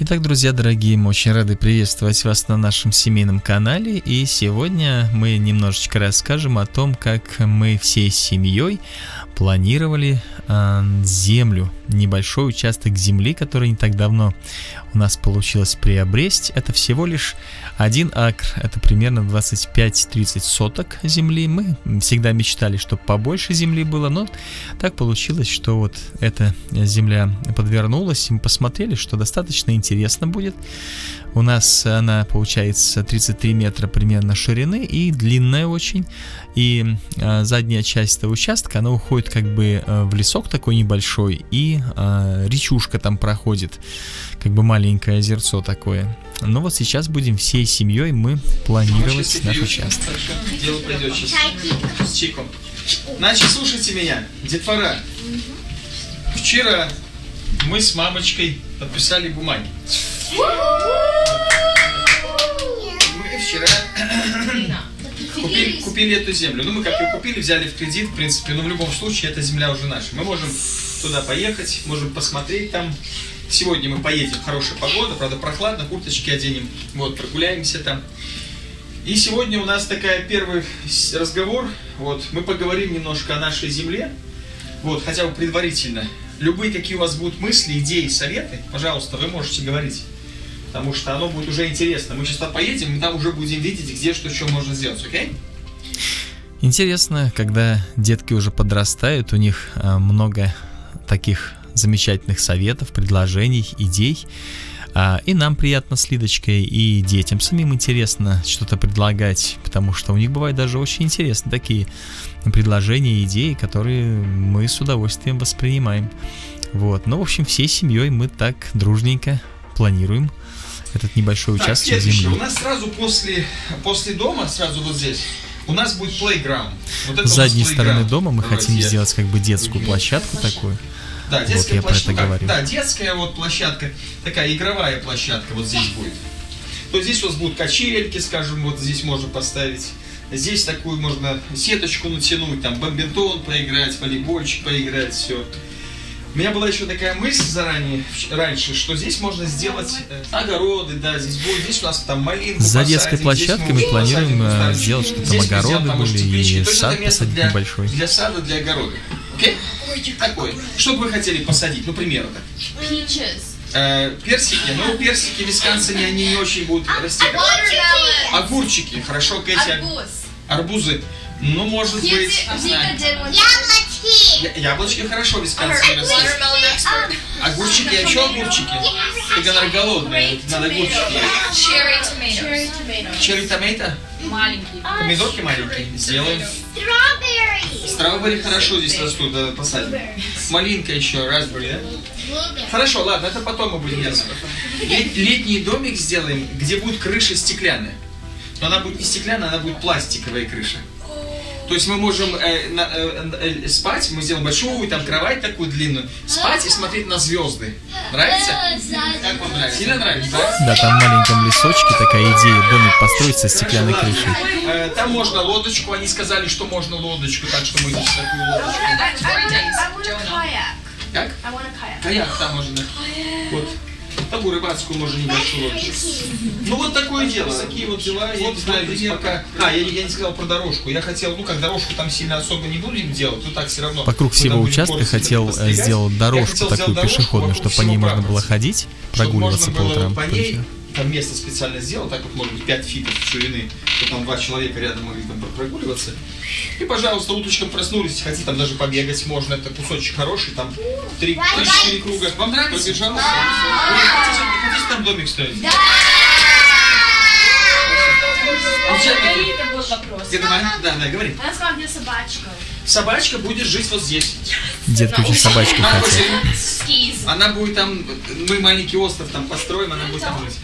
Итак, друзья дорогие, мы очень рады приветствовать вас на нашем семейном канале. И сегодня мы немножечко расскажем о том, как мы всей семьей планировали э, землю, небольшой участок земли, который не так давно у нас получилось приобрести. Это всего лишь один акр, это примерно 25-30 соток земли. Мы всегда мечтали, чтобы побольше земли было, но так получилось, что вот эта земля подвернулась, и мы посмотрели, что достаточно интересно будет. У нас она получается 33 метра примерно ширины и длинная очень. И э, задняя часть этого участка, она уходит как бы э, в лесок такой небольшой, и э, речушка там проходит, как бы маленькое озерцо такое. Но вот сейчас будем всей семьей мы планировать наш участок. Дело пойдет сейчас. С чайком. Значит, слушайте меня, детвора. Вчера мы с мамочкой подписали бумаги. Мы вчера купили, купили эту землю. Ну, мы как ее купили, взяли в кредит, в принципе, но в любом случае эта земля уже наша. Мы можем туда поехать, можем посмотреть там. Сегодня мы поедем, хорошая погода, правда прохладно, курточки оденем, вот, прогуляемся там. И сегодня у нас такая первый разговор, вот, мы поговорим немножко о нашей земле, вот, хотя бы предварительно. Любые, какие у вас будут мысли, идеи, советы, пожалуйста, вы можете говорить. Потому что оно будет уже интересно. Мы туда поедем, и там уже будем видеть, где что, что можно сделать, окей? Интересно, когда детки уже подрастают, у них э, много таких замечательных советов, предложений, идей. А, и нам приятно с Лидочкой, и детям самим интересно что-то предлагать, потому что у них бывают даже очень интересные такие предложения, идеи, которые мы с удовольствием воспринимаем. Вот. Ну, в общем, всей семьей мы так дружненько планируем этот небольшой Так, участок земли. У нас сразу после, после дома, сразу вот здесь, у нас будет playground. Вот С задней стороны дома мы Давайте хотим я- сделать как бы детскую площадку такую. Да, Вот детская это площадка. говорю. Да, детская вот площадка, такая игровая площадка вот здесь будет. То здесь у вас будут качельки, скажем, вот здесь можно поставить. Здесь такую можно сеточку натянуть, там бомбинтон поиграть, волейбольчик поиграть, все. У меня была еще такая мысль заранее, раньше, что здесь можно сделать э, огороды, да, здесь будет, здесь у нас там малинку За посадим, детской площадкой мы посадим планируем, э, кустарнички. сделать, чтобы там огороды там, были и сад посадить для, небольшой. Для сада, для огорода. Окей? Такой. Что бы вы хотели посадить? Ну, примеру так. Peaches. Э, персики, ну персики в Висконсине, они не очень будут расти. Watermelon. Огурчики, хорошо, Кэти, Арбуз. арбузы. Ну, может быть, не Вика знаю. did one. Я- Яблочки хорошо в Висконсине растут. Огурчики, а еще огурчики? Она голодная, надо огурчики. Cherry tomatoes. Cherry Черри томейто? Маленький. Помидорки маленькие. Сделаем. Стrawberry хорошо здесь растут, да, посадим. Малинка еще, raspberry, да? Хорошо, ладно, это потом мы будем делать. Лет- летний домик сделаем, где будет крыша стеклянная. Но она будет не стеклянная, она будет пластиковая крыша. То есть мы можем э, на- э, э, спать, мы сделаем большую там кровать такую длинную, спать и смотреть на звезды. Нравится? Как вам нравится? Сильно нравится, да? Да, там в маленьком лесочке такая идея домик построить со стеклянной крышей. Э, Там можно лодочку, они сказали, что можно лодочку, так что мы здесь такую лодочку. Как? Каяк там можно. Вот. Такую рыбацкую можно небольшую лодочку. Ну вот такое дело, такие вот дела, я не знаю, здесь пока... А, я, я не сказал про дорожку, я хотел, ну как дорожку там сильно особо не будем делать, ну так все равно. Вокруг всего участка хотел э, сделать дорожку хотел такую пешеходную, чтобы по ней можно было ходить, прогуливаться по утрам. по ней. Там место специально сделал, так вот может быть 5 фитов ширины, что там два человека рядом могли там прогуливаться. И, пожалуйста, уточком проснулись, хотите там даже побегать можно, это кусочек хороший, там 3-4 круга. Вам нравится? Пожалуйста. Вы хотите, хотите там домик строить? Да! Это был вопрос. Да, да, говори. Она сказала, где собачка. Собачка будет жить вот здесь. Детки очень собачку Она хотят. будет- Скиз. Она будет там, мы маленький остров там построим, она будет там жить.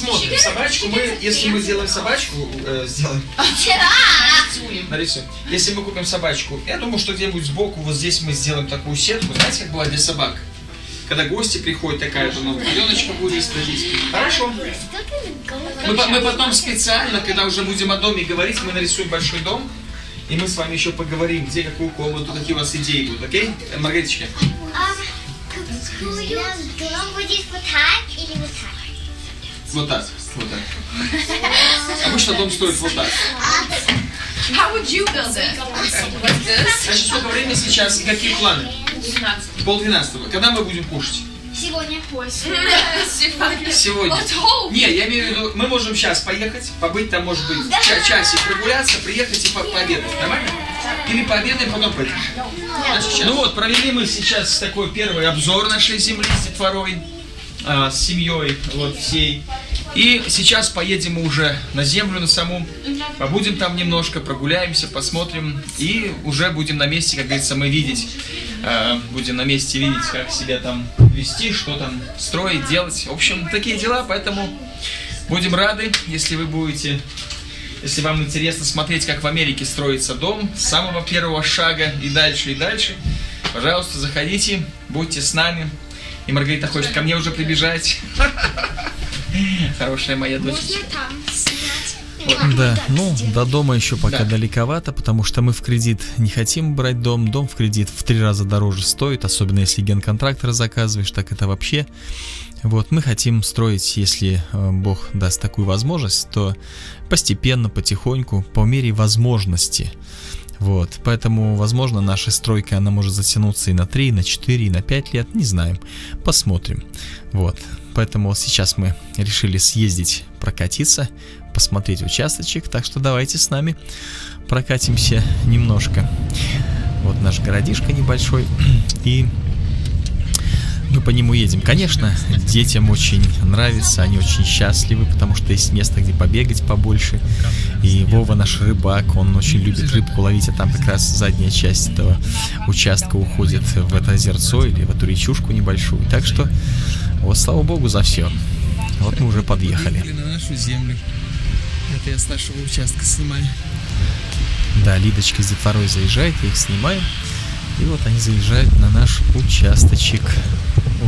Посмотрим. Собачку мы, если мы сделаем собачку, э, сделаем, нарисуем. Если мы купим собачку, я думаю, что где-нибудь сбоку, вот здесь мы сделаем такую сетку, знаете, как была для собак? Когда гости приходят, такая же новая пеленочка будет стоять. Хорошо. Мы, мы потом специально, когда уже будем о доме говорить, мы нарисуем большой дом, и мы с вами еще поговорим, где какую комнату, какие у вас идеи будут, окей? Маргариточка? Дом будет вот так или Вот так, вот так. Обычно дом стоит вот так. How would you build it? Like this? Значит, сколько времени сейчас и какие планы? Пол двенадцатого. Когда мы будем кушать? Сегодня Сегодня. Let's hope. Не, я имею в виду, мы можем сейчас поехать, побыть там, может быть, ча- часик прогуляться, приехать и по пообедать. Нормально? Или пообедаем, потом пойдем. Ну вот, провели мы сейчас такой первый обзор нашей земли с детворой, с семьей, вот всей. И сейчас поедем мы уже на землю на саму, побудем там немножко, прогуляемся, посмотрим и уже будем на месте, как говорится, мы видеть, э, будем на месте видеть, как себя там вести, что там строить, делать. В общем, такие дела, поэтому будем рады, если вы будете, если вам интересно смотреть, как в Америке строится дом, с самого первого шага и дальше, и дальше. Пожалуйста, заходите, будьте с нами. И Маргарита хочет ко мне уже прибежать. Хорошая моя дочь. Можно там снять? Да, ну, до дома еще пока Да. далековато, потому что мы в кредит не хотим брать дом. Дом в кредит в три раза дороже стоит, особенно если генконтрактора заказываешь, так это вообще. Вот, мы хотим строить, если э, Бог даст такую возможность, то постепенно, потихоньку, по мере возможности. Вот, поэтому, возможно, наша стройка, она может затянуться и на 3, и на 4, и на 5 лет, не знаем, посмотрим. Вот, поэтому сейчас мы решили съездить, прокатиться, посмотреть участочек, так что давайте с нами прокатимся немножко. Вот наш городишко небольшой, и мы по нему едем. Конечно, детям очень нравится, они очень счастливы, потому что есть место, где побегать побольше. И Вова наш рыбак, он очень любит рыбку ловить, а там как раз задняя часть этого участка уходит в это озерцо или в эту речушку небольшую. Так что, вот слава богу за все. Вот мы уже подъехали. на нашу землю. Это я с нашего участка снимаю. Да, Лидочка с детворой заезжает, я их снимаю. И вот они заезжают на наш участочек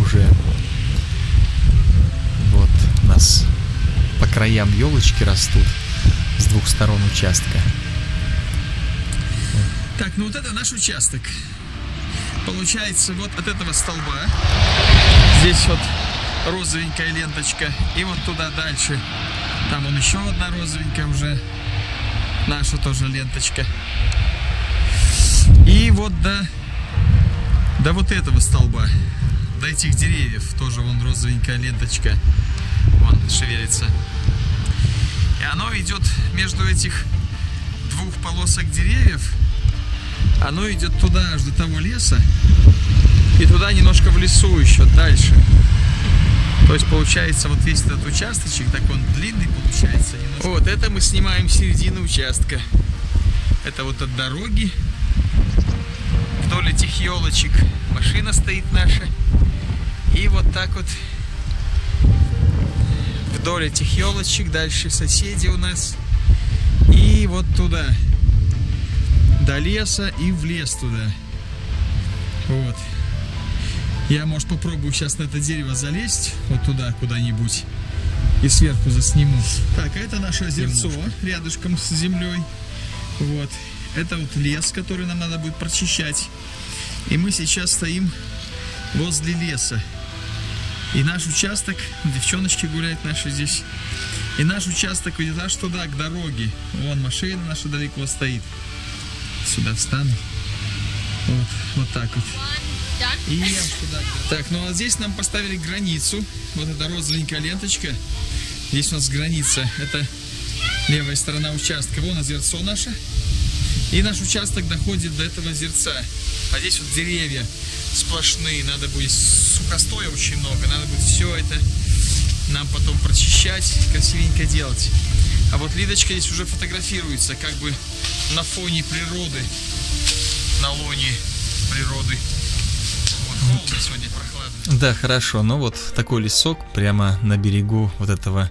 уже. Вот у нас по краям елочки растут с двух сторон участка. Так, ну вот это наш участок. Получается, вот от этого столба. Здесь вот розовенькая ленточка. И вот туда дальше. Там он еще одна розовенькая уже. Наша тоже ленточка. И вот до, до вот этого столба. До этих деревьев тоже вон розовенькая ленточка. Вон шевелится. И оно идет между этих двух полосок деревьев оно идет туда, аж до того леса. И туда немножко в лесу еще дальше. То есть получается вот весь этот участочек, так он длинный получается. немножко. Вот это мы снимаем середину участка. Это вот от дороги. Вдоль этих елочек машина стоит наша. И вот так вот вдоль этих елочек дальше соседи у нас. И вот туда до леса и в лес туда. Вот. Я, может, попробую сейчас на это дерево залезть, вот туда куда-нибудь, и сверху засниму. Так, а это наше озерцо рядышком с землей. Вот. Это вот лес, который нам надо будет прочищать. И мы сейчас стоим возле леса. И наш участок, девчоночки гуляют наши здесь. И наш участок идет аж туда, к дороге. Вон машина наша далеко стоит. Сюда встану. Вот, вот так вот. И туда. Так, ну а здесь нам поставили границу. Вот эта розовенькая ленточка. Здесь у нас граница. Это левая сторона участка. Вон озерцо наше. И наш участок доходит до этого озерца. А здесь вот деревья сплошные. Надо будет сухостоя очень много. Надо будет все это нам потом прочищать, красивенько делать. А вот Лидочка здесь уже фотографируется, как бы на фоне природы, на лоне природы. Вот холодно сегодня прохладно. Да, хорошо. Ну вот такой лесок прямо на берегу вот этого.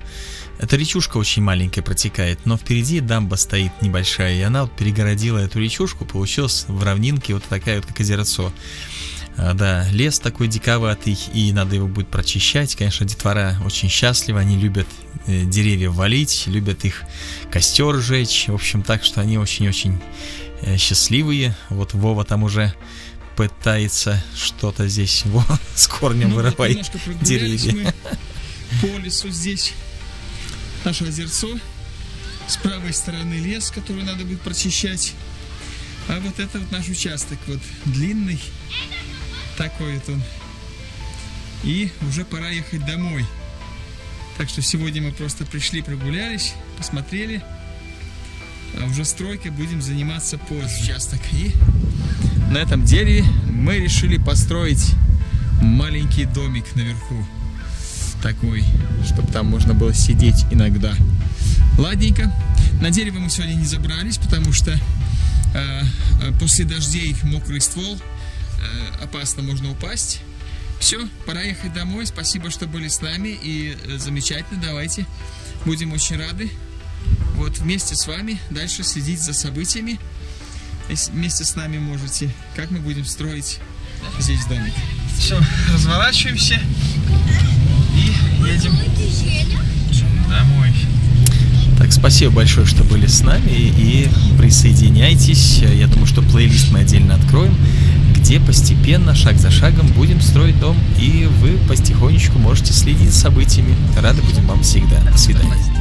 Эта речушка очень маленькая протекает, но впереди дамба стоит небольшая, и она вот перегородила эту речушку, получилась в равнинке вот такая вот, как озерцо. А, да, лес такой диковатый, и надо его будет прочищать. Конечно, детвора очень счастливы, они любят э, деревья валить, любят их костер жечь. В общем, так что они очень-очень э, счастливые. Вот Вова там уже пытается что-то здесь во, с корнем Ну вот вырывать прогулялись деревья. по лесу здесь. Наше озерцо. С правой стороны лес, который надо будет прочищать. А вот это вот наш участок, вот длинный. Такой вот он. И уже пора ехать домой. Так что сегодня мы просто пришли, прогулялись, посмотрели. А уже стройкой будем заниматься позже. Участок. И на этом дереве мы решили построить маленький домик наверху. Такой, чтобы там можно было сидеть иногда. Ладненько. На дерево мы сегодня не забрались, потому что э, после дождей мокрый ствол, э, опасно можно упасть. Все, пора ехать домой. Спасибо, что были с нами. И э, замечательно, давайте. Будем очень рады. Вот вместе с вами дальше следить за событиями. Вместе с нами можете, как мы будем строить здесь домик. Все, разворачиваемся и едем домой. Так, спасибо большое, что были с нами и присоединяйтесь. Я думаю, что плейлист мы отдельно откроем, где постепенно, шаг за шагом будем строить дом, и вы потихонечку можете следить за событиями. Рады будем вам всегда. До свидания.